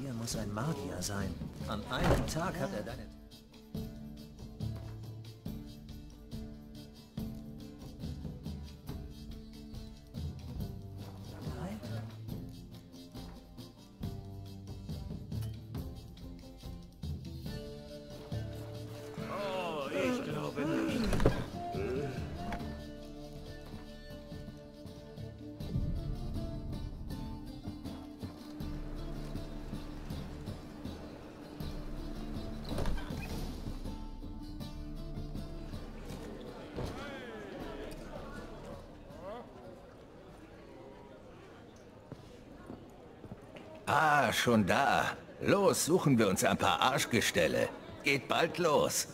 Hier muss ein Magier sein. An einem Tag hat er deine... Oh, ich glaube nicht. Ah, schon da. Los, suchen wir uns ein paar Arschgestelle. Geht bald los.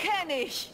Kenne ich.